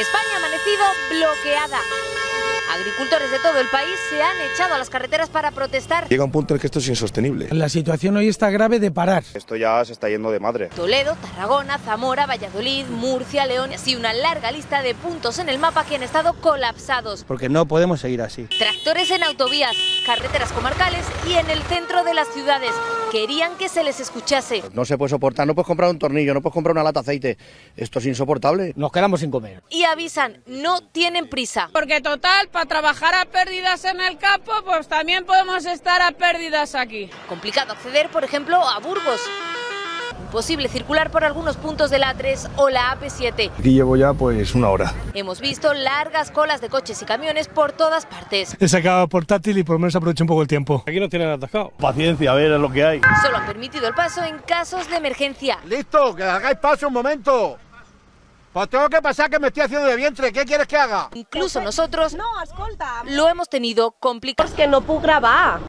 España ha amanecido bloqueada. Agricultores de todo el país se han echado a las carreteras para protestar. Llega un punto en que esto es insostenible. La situación hoy está grave de parar. Esto ya se está yendo de madre. Toledo, Tarragona, Zamora, Valladolid, Murcia, León y así una larga lista de puntos en el mapa que han estado colapsados. Porque no podemos seguir así. Tractores en autovías, carreteras comarcales y en el centro de las ciudades. Querían que se les escuchase. No se puede soportar, no puedes comprar un tornillo, no puedes comprar una lata de aceite. Esto es insoportable. Nos quedamos sin comer. Y avisan, no tienen prisa. Porque total, para trabajar a pérdidas en el campo, pues también podemos estar a pérdidas aquí. Complicado acceder, por ejemplo, a Burgos. Imposible circular por algunos puntos de la A3 o la AP7. Aquí llevo ya pues una hora. Hemos visto largas colas de coches y camiones por todas partes. He sacado portátil y por lo menos aprovecho un poco el tiempo. Aquí no tienen atascado. Paciencia, a ver, es lo que hay. Solo han permitido el paso en casos de emergencia. Listo, que hagáis paso un momento. Pues tengo que pasar que me estoy haciendo de vientre. ¿Qué quieres que haga? Incluso nosotros No, escolta. lo hemos tenido complicado. que no puc gravar.